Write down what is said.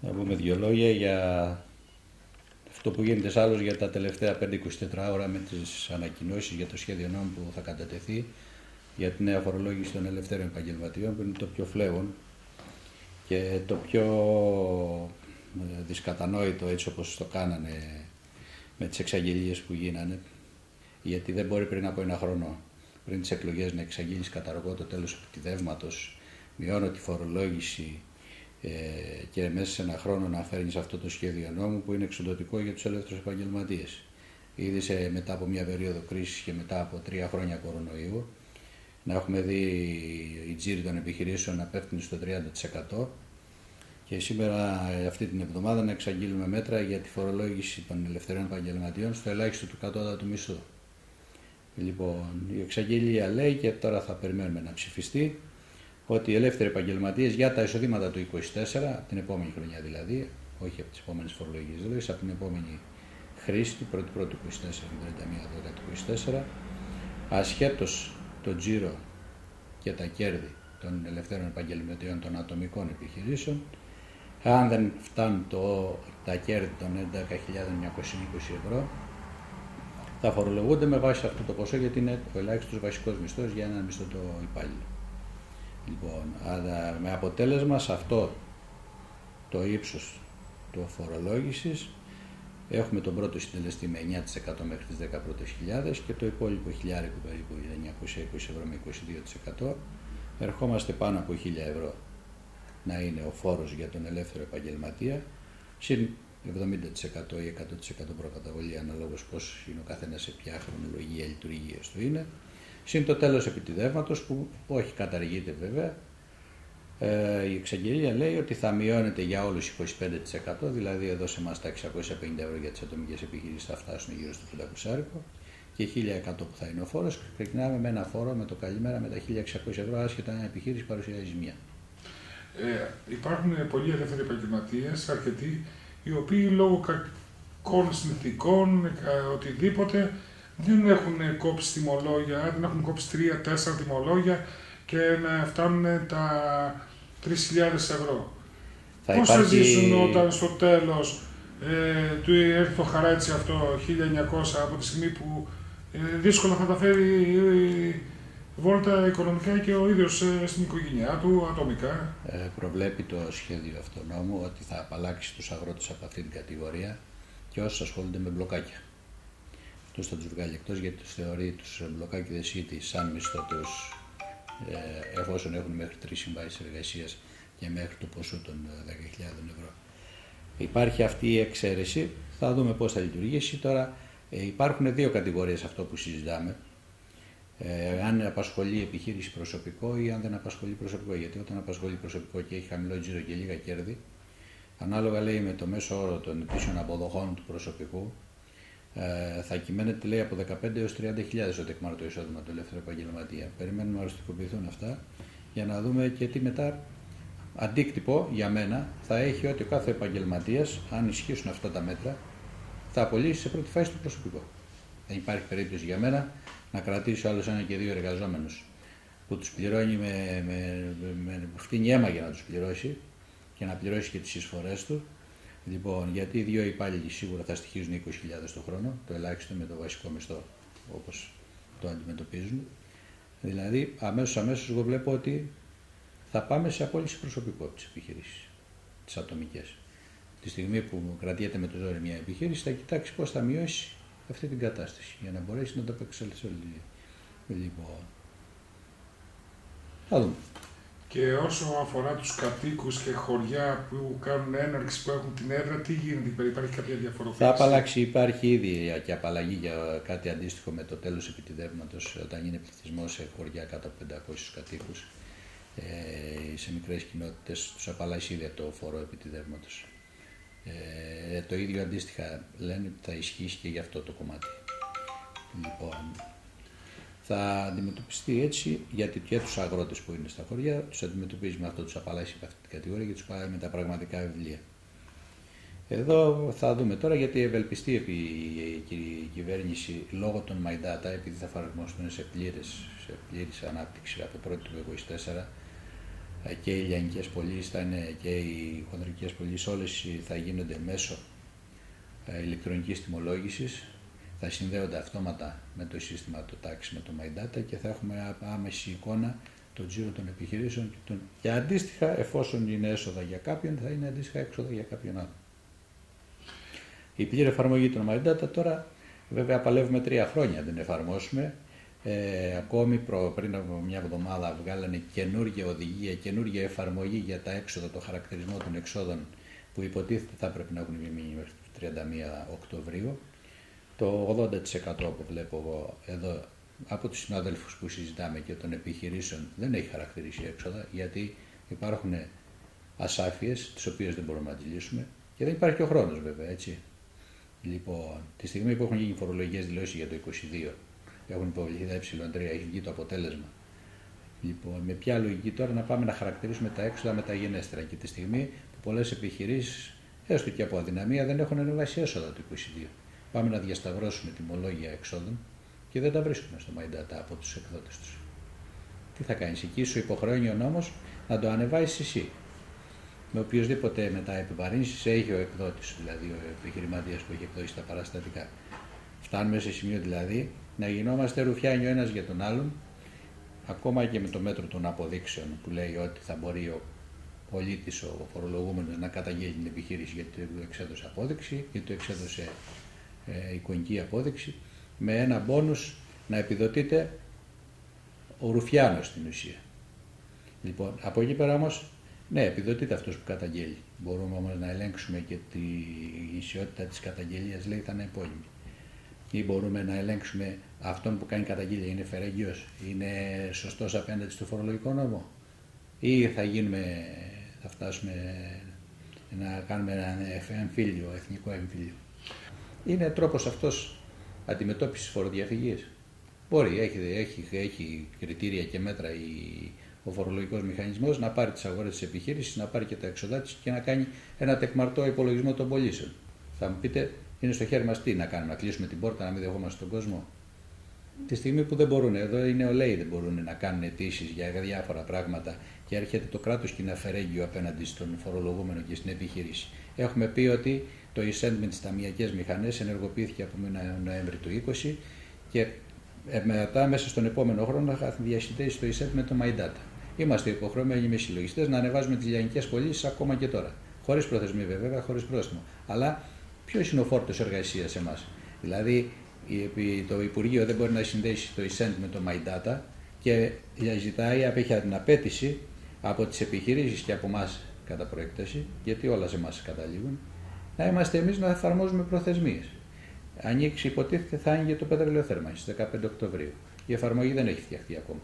Να πούμε δύο λόγια για αυτό που γίνεται σε άλλους για τα τελευταία 5-24 ώρα με τις ανακοινώσεις για το σχέδιο νόμου που θα κατατεθεί για τη νέα φορολόγηση των ελευθέρων επαγγελματιών που είναι το πιο φλέγον και το πιο ε, δυσκατανόητο έτσι όπως το κάνανε με τις εξαγγελίες που γίνανε γιατί δεν μπορεί πριν από ένα χρόνο πριν τις εκλογές να εξαγγείλεις καταργώ το τέλος επιτιδεύματος, μειώνω τη φορολόγηση ε, και μέσα σε ένα χρόνο να φέρνεις αυτό το σχέδιο νόμου που είναι εξοντοτικό για τους ελεύθερους επαγγελματίες. Ήδη σε, μετά από μια περίοδο κρίσης και μετά από τρία χρόνια κορονοϊού να έχουμε δει η τζίρη των επιχειρήσεων να πέφτουν στο 30% και σήμερα αυτή την εβδομάδα να εξαγγείλουμε μέτρα για τη φορολόγηση των ελευθερών επαγγελματιών στο ελάχιστο του κατώτατου μισθού. Λοιπόν, η εξαγγελία λέει και τώρα θα περιμένουμε να ψηφιστεί ότι οι ελεύθεροι επαγγελματίες για τα εισοδήματα του 24, από την επόμενη χρονιά δηλαδή, όχι από τις επόμενες φορολογίε δηλαδή, από την επόμενη χρήση του 1η 24, 31 24, ασχέτως το τζίρο και τα κέρδη των ελευθέρων επαγγελματιών των ατομικών επιχειρήσεων, αν δεν φτάνουν το, τα κέρδη των 11.920 ευρώ, θα φορολογούνται με βάση αυτό το ποσό γιατί είναι ο ελάχιστος βασικός μισθός για έναν μισθωτό υπάλληλο. Λοιπόν, αλλά με αποτέλεσμα σε αυτό το ύψος του φορολόγησης έχουμε τον πρώτο συντελεστή με 9% μέχρι τις 10 πρώτες χιλιάδες και το υπόλοιπο χιλιάρικο περίπου 920 ευρώ με 22%. Ερχόμαστε πάνω από 1000 ευρώ να είναι ο φόρος για τον ελεύθερο επαγγελματία, συν 70% ή 100% προκαταβολή αναλόγως πώς είναι ο καθένας σε ποια χρονολογία λειτουργία του είναι. Συν το τέλος επιτιδεύματος που όχι καταργείται βέβαια. Ε, η εξαγγελία λέει ότι θα μειώνεται για όλους 25%, δηλαδή εδώ σε εμάς τα 650 ευρώ για τις ατομικές επιχειρήσεις θα φτάσουν γύρω στο 500 και 1100 που θα είναι ο φόρος. Ξεκινάμε με ένα φόρο με το καλημέρα με τα 1600 ευρώ, άσχετα αν επιχείρηση παρουσιάζει μία. Ε, υπάρχουν πολλοί ελεύθεροι επαγγελματίες, αρκετοί οι οποίοι λόγω κακών συνθηκών, ε, οτιδήποτε, δεν έχουν κόψει τιμολόγια, δεν έχουν κόψει τρία-τέσσερα τιμολόγια και να φτάνουν τα 3.000 ευρώ. Θα Πώς υπάρχει... θα ζήσουν όταν στο τέλος ε, του έρθει το χαράτσι αυτό 1900 από τη στιγμή που ε, δύσκολα θα τα φέρει βόλτα οικονομικά και ο ίδιος ε, στην οικογένειά του, ατομικά. Ε, προβλέπει το σχέδιο αυτονόμου ότι θα απαλλάξει τους αγρότες από αυτή την κατηγορία και όσους ασχολούνται με μπλοκάκια. Αυτούς θα τους βγάλει εκτός γιατί τους θεωρεί τους μπλοκάκιδες ήδη σαν μισθωτούς ε, εφόσον έχουν μέχρι τρεις συμβάσεις εργασίας και μέχρι το ποσό των 10.000 ε, ευρώ. Υπάρχει αυτή η εξαίρεση, θα δούμε πώς θα λειτουργήσει. Τώρα ε, υπάρχουν δύο κατηγορίες αυτό που συζητάμε ε, αν απασχολεί η επιχείρηση προσωπικό ή αν δεν απασχολεί προσωπικό. Γιατί όταν απασχολεί προσωπικό και έχει χαμηλό τζίρο και λίγα κέρδη, ανάλογα λέει με το μέσο όρο των ετήσιων αποδοχών του προσωπικού, ε, θα κυμαίνεται λέει από 15 έως 30.000 ό,τι εκμάρω το εισόδημα του ελεύθερου επαγγελματία. Περιμένουμε να οριστικοποιηθούν αυτά για να δούμε και τι μετά αντίκτυπο για μένα θα έχει ότι ο κάθε επαγγελματίας, αν ισχύσουν αυτά τα μέτρα, θα απολύσει σε πρώτη φάση το προσωπικό. Δεν υπάρχει περίπτωση για μένα να κρατήσει άλλο ένα και δύο εργαζόμενους που τους πληρώνει με, με, με, φτύνει αίμα για να τους πληρώσει και να πληρώσει και τις εισφορές του. Λοιπόν, γιατί οι δύο υπάλληλοι σίγουρα θα στοιχίζουν 20.000 το χρόνο, το ελάχιστο με το βασικό μισθό όπως το αντιμετωπίζουν. Δηλαδή, αμέσως αμέσως εγώ βλέπω ότι θα πάμε σε απόλυση προσωπικού από τις επιχειρήσεις, τις ατομικές. Τη στιγμή που κρατιέται με το ζόρι μια επιχείρηση, θα κοιτάξει πώς θα μειώσει αυτή την κατάσταση για να μπορέσει να το απεξέλθει όλη. Λοιπόν, θα δούμε. Και όσο αφορά τους κατοίκους και χωριά που κάνουν έναρξη, που έχουν την έδρα, τι γίνεται, υπάρχει κάποια διαφοροποίηση; Θα απαλλάξει, υπάρχει ήδη και απαλλαγή για κάτι αντίστοιχο με το τέλος επιτιδεύματος, όταν είναι πληθυσμός σε χωριά κάτω από 500 κατοίκους. Ε, σε μικρές κοινότητες τους απαλλάξει ήδη το φόρο επιτιδεύματος. Ε, το ίδιο αντίστοιχα λένε ότι θα ισχύσει και για αυτό το κομμάτι. Λοιπόν, θα αντιμετωπιστεί έτσι γιατί και τους αγρότες που είναι στα χωριά τους αντιμετωπίζει με αυτό, τους απαλλάσσει από αυτή την κατηγορία και τους πάει με τα πραγματικά βιβλία. Εδώ θα δούμε τώρα γιατί ευελπιστεί η κυβέρνηση λόγω των MyData, επειδή θα εφαρμοστούν σε, πλήρες, σε πλήρης ανάπτυξη από 1η του 24, ε, και οι λιανικές πωλήσεις και οι χονδρικές πωλήσεις όλες θα γίνονται μέσω ε, ηλεκτρονικής τιμολόγησης θα συνδέονται αυτόματα με το σύστημα το τάξη, με το MyData και θα έχουμε άμεση εικόνα των τζίρο των επιχειρήσεων και, αντίστοιχα εφόσον είναι έσοδα για κάποιον θα είναι αντίστοιχα έξοδα για κάποιον άλλο. Η πλήρη εφαρμογή των MyData τώρα βέβαια παλεύουμε τρία χρόνια την εφαρμόσουμε. Ε, ακόμη προ, πριν από μια εβδομάδα βγάλανε καινούργια οδηγία, καινούργια εφαρμογή για τα έξοδα, το χαρακτηρισμό των εξόδων που υποτίθεται θα πρέπει να έχουν μείνει μέχρι 31 Οκτωβρίου. Το 80% που βλέπω εγώ εδώ από τους συναδέλφους που συζητάμε και των επιχειρήσεων δεν έχει χαρακτηρίσει έξοδα γιατί υπάρχουν ασάφειες τις οποίες δεν μπορούμε να τις λύσουμε και δεν υπάρχει και ο χρόνος βέβαια έτσι. Λοιπόν, τη στιγμή που έχουν γίνει φορολογικές δηλώσεις για το 22 έχουν υποβληθεί τα ε3, έχει βγει το αποτέλεσμα. Λοιπόν, με ποια λογική τώρα να πάμε να χαρακτηρίσουμε τα έξοδα μεταγενέστερα και τη στιγμή που πολλές επιχειρήσεις, έστω και από αδυναμία, δεν έχουν ανεβάσει έσοδα το 22. Πάμε να διασταυρώσουμε τιμολόγια εξόδων και δεν τα βρίσκουμε στο MyData από τους εκδότες τους. Τι θα κάνεις, εκεί σου υποχρεώνει ο νόμος να το ανεβάσεις εσύ. Με οποιοδήποτε μετά επιβαρύνσεις έχει ο εκδότης, δηλαδή ο επιχειρηματίας που έχει εκδώσει τα παραστατικά. Φτάνουμε σε σημείο δηλαδή να γινόμαστε ρουφιάνοι ο ένας για τον άλλον, ακόμα και με το μέτρο των αποδείξεων που λέει ότι θα μπορεί ο πολίτης, ο φορολογούμενος να καταγγέλει την επιχείρηση γιατί του εξέδωσε απόδειξη, γιατί του εξέδωσε ε, εικονική απόδειξη, με ένα μπόνους να επιδοτείται ο Ρουφιάνος στην ουσία. Λοιπόν, από εκεί πέρα όμως, ναι, επιδοτείται αυτός που καταγγέλει. Μπορούμε όμως να ελέγξουμε και τη ισιότητα της καταγγελίας, λέει, θα είναι επώνυμη. Ή μπορούμε να ελέγξουμε αυτόν που κάνει καταγγελία, είναι φερέγγιος, είναι σωστός απέναντι στο φορολογικό νόμο; Ή θα γίνουμε, θα φτάσουμε να κάνουμε ένα εμφύλιο, εθνικό εμφύλιο; Είναι τρόπος αυτός αντιμετώπισης φοροδιαφυγής. Μπορεί, έχει, έχει, έχει κριτήρια και μέτρα η, ο φορολογικός μηχανισμός να πάρει τις αγορές της επιχείρησης, να πάρει και τα έξοδά της και να κάνει ένα τεκμαρτό υπολογισμό των πωλήσεων. Θα μου πείτε, είναι στο χέρι μας τι να κάνουμε, να κλείσουμε την πόρτα, να μην δεχόμαστε τον κόσμο; Τη στιγμή που δεν μπορούν, εδώ οι νεολαίοι δεν μπορούν να κάνουν αιτήσεις για διάφορα πράγματα και έρχεται το κράτος και είναι αφαιρέγγιο απέναντι στον φορολογούμενο και στην επιχείρηση. Έχουμε πει ότι το e-send με τις ταμιακές μηχανές ενεργοποιήθηκε από Νοέμβρη του 20 και ε, μετά μέσα στον επόμενο χρόνο θα διασυνδέσει το e-send με το MyData. Είμαστε υποχρεωμένοι εμεί συλλογιστές να ανεβάζουμε τις λιανικές πωλήσει ακόμα και τώρα. Χωρίς προθεσμία βέβαια, χωρίς πρόστιμο. Αλλά ποιος είναι ο φόρτος εργασίας σε εμάς; Δηλαδή το Υπουργείο δεν μπορεί να συνδέσει το e-send με το MyData και ζητάει, απέχει την απέτηση από τις επιχειρήσεις και από εμάς κατά προέκταση, γιατί όλα σε εμάς καταλήγουν, να είμαστε εμείς να εφαρμόζουμε προθεσμίες. Ανοίξει, υποτίθεται, θα άνοιγε το πετρελαιοθέρμα στις 15 Οκτωβρίου. Η εφαρμογή δεν έχει φτιαχτεί ακόμα.